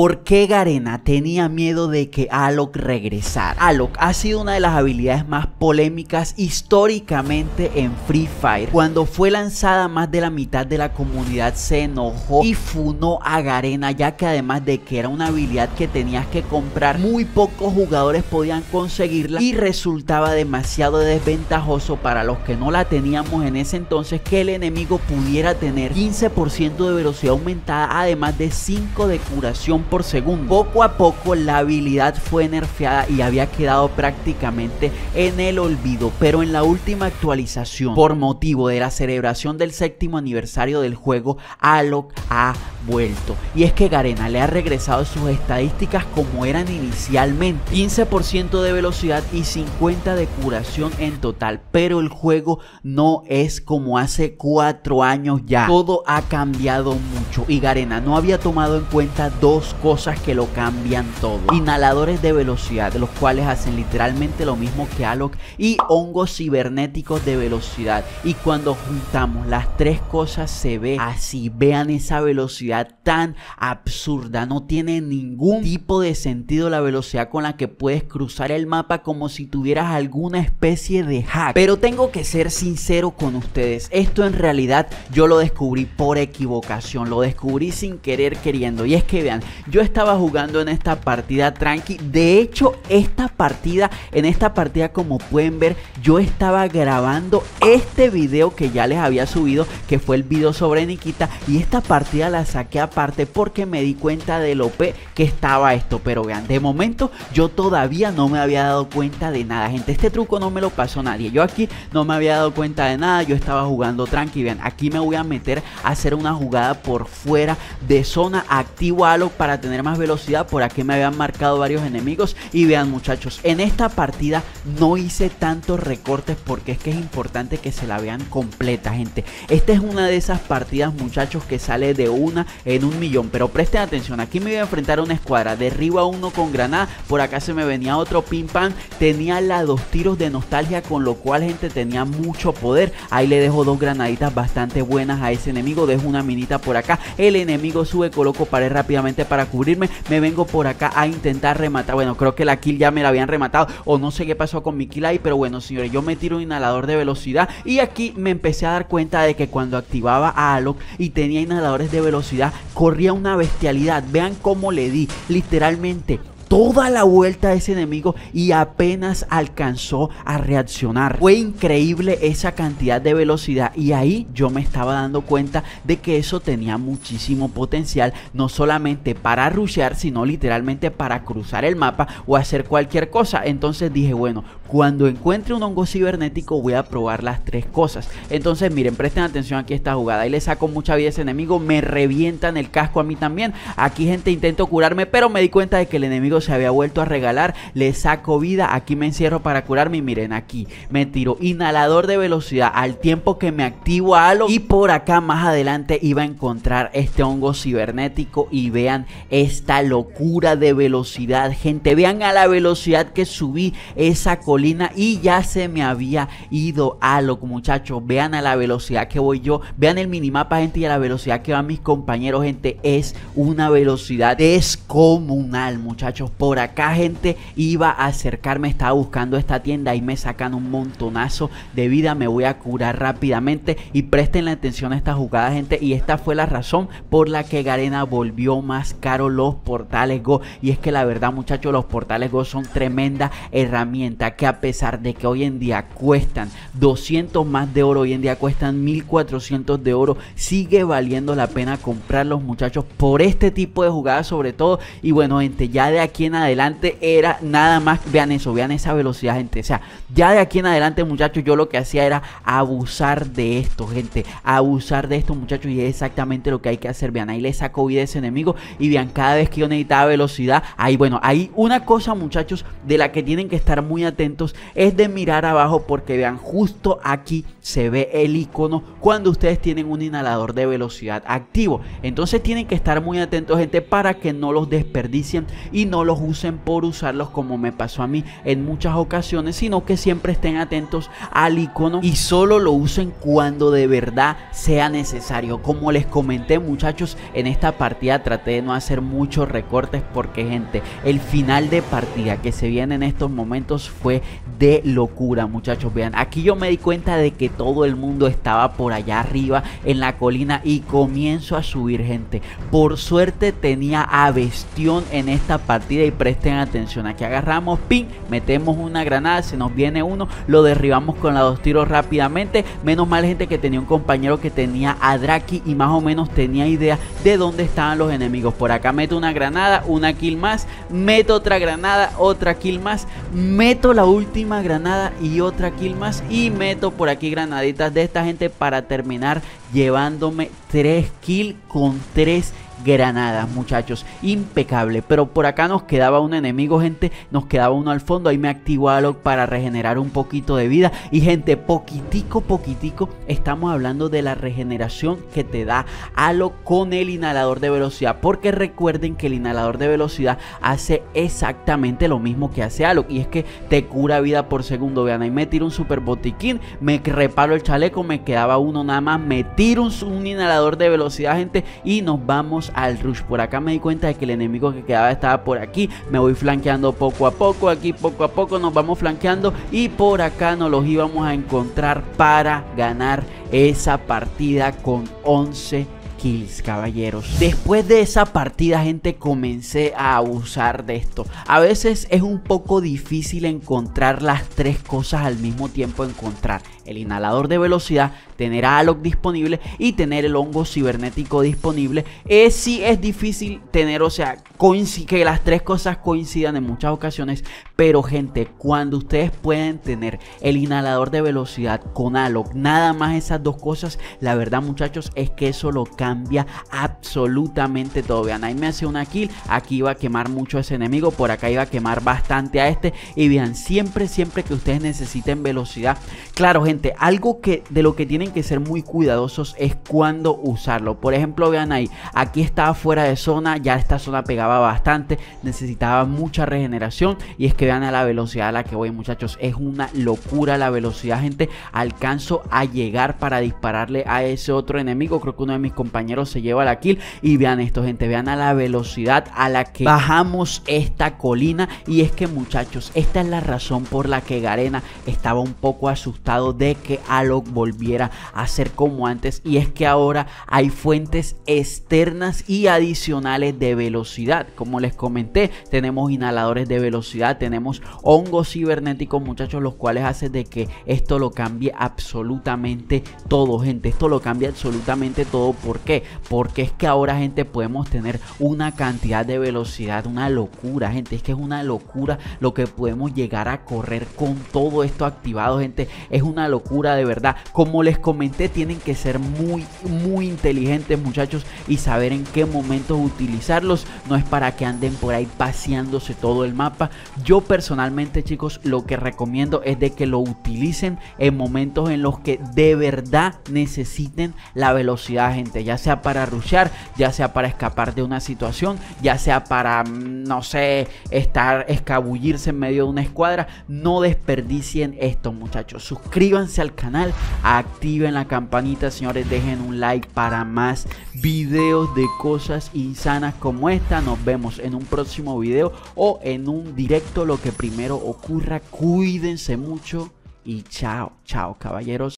¿Por qué Garena tenía miedo de que Alok regresara? Alok ha sido una de las habilidades más polémicas históricamente en Free Fire. Cuando fue lanzada más de la mitad de la comunidad se enojó y funó a Garena ya que además de que era una habilidad que tenías que comprar, muy pocos jugadores podían conseguirla y resultaba demasiado desventajoso para los que no la teníamos en ese entonces que el enemigo pudiera tener 15% de velocidad aumentada además de 5 de curación por segundo. Poco a poco la habilidad fue nerfeada y había quedado prácticamente en el olvido, pero en la última actualización, por motivo de la celebración del séptimo aniversario del juego, Alok ha vuelto. Y es que Garena le ha regresado sus estadísticas como eran inicialmente. 15% de velocidad y 50 de curación en total. Pero el juego no es como hace 4 años ya. Todo ha cambiado mucho. Y Garena no había tomado en cuenta dos cosas que lo cambian todo. Inhaladores de velocidad, los cuales hacen literalmente lo mismo que Alok. Y hongos cibernéticos de velocidad. Y cuando juntamos las tres cosas se ve así. Vean esa velocidad tan absurda. No tiene ningún tipo de sentido la velocidad con la que puedes cruzar el mapa como si tuvieras alguna especie de hack. Pero tengo que ser sincero con ustedes. Esto en realidad yo lo descubrí por equivocación. Lo descubrí sin querer queriendo. Y es que vean, yo estaba jugando en esta partida tranqui. De hecho, esta partida, en esta partida como pueden ver, yo estaba grabando este video que ya les había subido, que fue el video sobre Nikita. Y esta partida la saqué aparte porque me di cuenta de lo que estaba esto. Pero vean, de momento yo todavía no me había dado cuenta de nada. Gente, este truco no me lo pasó nadie. Yo aquí no me había dado cuenta de nada. Yo estaba jugando tranqui. Vean, aquí me voy a meter a hacer una jugada por fuera de zona. Activo Alok para tener más velocidad. Por aquí me habían marcado varios enemigos. Y vean muchachos, en esta partida no hice tantos recortes porque es que es importante que se la vean completa, gente. Esta es una de esas partidas, muchachos, que sale de una en un millón. Pero presten atención, aquí me voy a enfrentar a una escuadra. Derriba uno con granada, por acá se me venía otro pim pam. Tenía la dos tiros de nostalgia, con lo cual, gente, tenía mucho poder. Ahí le dejo dos granaditas bastante buenas a ese enemigo. Dejo una minita por acá. El enemigo sube, coloco pared rápidamente para cubrirme. Me vengo por acá a intentar rematar. Bueno, creo que la kill ya me la habían rematado. O no sé qué pasó con mi kill ahí. Pero bueno, señores, yo me tiro un inhalador de velocidad. Y aquí me empecé a dar cuenta de que cuando activaba a Alok y tenía inhaladores de velocidad, corría una bestialidad. Vean cómo le di. Literalmente toda la vuelta a ese enemigo y apenas alcanzó a reaccionar. Fue increíble esa cantidad de velocidad y ahí yo me estaba dando cuenta de que eso tenía muchísimo potencial, no solamente para rushear, sino literalmente para cruzar el mapa o hacer cualquier cosa. Entonces dije, bueno, cuando encuentre un hongo cibernético voy a probar las tres cosas. Entonces miren, presten atención aquí a esta jugada. Ahí le saco mucha vida a ese enemigo, me revientan el casco a mí también. Aquí gente intento curarme, pero me di cuenta de que el enemigo se había vuelto a regalar. Le saco vida, aquí me encierro para curarme y miren aquí. Me tiro inhalador de velocidad al tiempo que me activo a Halo. Y por acá más adelante iba a encontrar este hongo cibernético y vean esta locura de velocidad. Gente, vean a la velocidad que subí esa colina y ya se me había ido Halo, muchachos. Vean a la velocidad que voy yo. Vean el minimapa, gente, y a la velocidad que van mis compañeros, gente. Es una velocidad descomunal, muchachos. Por acá, gente, iba a acercarme, estaba buscando esta tienda y me sacan un montonazo de vida. Me voy a curar rápidamente y presten la atención a esta jugada, gente. Y esta fue la razón por la que Garena volvió más caro los portales Go. Y es que la verdad, muchachos, los portales Go son tremenda herramienta que a pesar de que hoy en día cuestan 200 más de oro, hoy en día cuestan 1400 de oro, sigue valiendo la pena comprarlos, muchachos, por este tipo de jugadas, sobre todo. Y bueno, gente, ya de aquí en adelante era nada más, vean eso, vean esa velocidad, gente. O sea, ya de aquí en adelante, muchachos, yo lo que hacía era abusar de esto, gente. Abusar de esto, muchachos, y es exactamente lo que hay que hacer. Vean, ahí le saco vida a ese enemigo. Y vean, cada vez que yo necesitaba velocidad, ahí, bueno, hay una cosa, muchachos, de la que tienen que estar muy atentos es de mirar abajo porque vean justo aquí se ve el icono cuando ustedes tienen un inhalador de velocidad activo. Entonces tienen que estar muy atentos gente para que no los desperdicien y no los usen por usarlos como me pasó a mí en muchas ocasiones, sino que siempre estén atentos al icono y solo lo usen cuando de verdad sea necesario. Como les comenté muchachos, en esta partida traté de no hacer muchos recortes porque gente, el final de partida que se viene en estos momentos fue de locura muchachos. Vean, aquí yo me di cuenta de que todo el mundo estaba por allá arriba en la colina y comienzo a subir gente. Por suerte tenía a Bestión en esta partida y presten atención. Aquí agarramos, pin, metemos una granada, se nos viene uno, lo derribamos con los dos tiros rápidamente. Menos mal gente que tenía un compañero que tenía a Draki y más o menos tenía idea de dónde estaban los enemigos. Por acá meto una granada, una kill más, meto otra granada, otra kill más, meto la última granada y otra kill más y meto por aquí granaditas de esta gente para terminar llevándome 3 kills con 3 granadas, muchachos. Impecable. Pero por acá nos quedaba un enemigo, gente. Nos quedaba uno al fondo. Ahí me activo Alok para regenerar un poquito de vida. Y gente, poquitico, poquitico, estamos hablando de la regeneración que te da Alok con el inhalador de velocidad. Porque recuerden que el inhalador de velocidad hace exactamente lo mismo que hace Alok. Y es que te cura vida por segundo. Vean, ahí me tiro un super botiquín. Me reparo el chaleco. Me quedaba uno nada más. Me tiro un, un inhalador de velocidad, gente. Y nos vamos al rush. Por acá me di cuenta de que el enemigo que quedaba estaba por aquí. Me voy flanqueando poco a poco. Aquí poco a poco nos vamos flanqueando. Y por acá nos los íbamos a encontrar para ganar esa partida con 11 kills, caballeros. Después de esa partida, gente, comencé a abusar de esto. A veces es un poco difícil encontrar las tres cosas al mismo tiempo encontrar el inhalador de velocidad, tener a disponible y tener el hongo cibernético disponible. Es sí es difícil tener, o sea, que las tres cosas coincidan en muchas ocasiones, pero gente, cuando ustedes pueden tener el inhalador de velocidad con Alok, nada más esas dos cosas, la verdad muchachos es que eso lo cambia absolutamente todo. Vean, ahí me hace una kill, aquí iba a quemar mucho a ese enemigo, por acá iba a quemar bastante a este y vean, siempre, siempre que ustedes necesiten velocidad, claro gente, algo que de lo que tienen que ser muy cuidadosos es cuando usarlo. Por ejemplo, vean ahí, aquí estaba fuera de zona, ya esta zona pegaba bastante, necesitaba mucha regeneración y es que vean a la velocidad a la que voy, muchachos, es una locura la velocidad, gente. Alcanzo a llegar para dispararle a ese otro enemigo, creo que uno de mis compañeros se lleva la kill y vean esto, gente, vean a la velocidad a la que bajamos esta colina y es que, muchachos, esta es la razón por la que Garena estaba un poco asustado de que Alok volviera a ser como antes y es que ahora hay fuentes externas y adicionales de velocidad. Como les comenté, tenemos inhaladores de velocidad, tenemos hongos cibernéticos, muchachos, los cuales hacen de que esto lo cambie absolutamente todo, gente. Esto lo cambia absolutamente todo. ¿Por qué? Porque es que ahora, gente, podemos tener una cantidad de velocidad, una locura, gente. Es que es una locura lo que podemos llegar a correr con todo esto activado, gente. Es una locura de verdad. Como les comenté, tienen que ser muy, muy inteligentes muchachos y saber en qué momentos utilizarlos. No es para que anden por ahí paseándose todo el mapa. Yo personalmente chicos lo que recomiendo es de que lo utilicen en momentos en los que de verdad necesiten la velocidad gente. Ya sea para rushear, ya sea para escapar de una situación, ya sea para, mm, no sé, estar, escabullirse en medio de una escuadra. No desperdicien esto muchachos. Al canal, activen la campanita, señores, dejen un like para más videos de cosas insanas como esta. Nos vemos en un próximo video o en un directo, lo que primero ocurra. Cuídense mucho y chao, chao, caballeros.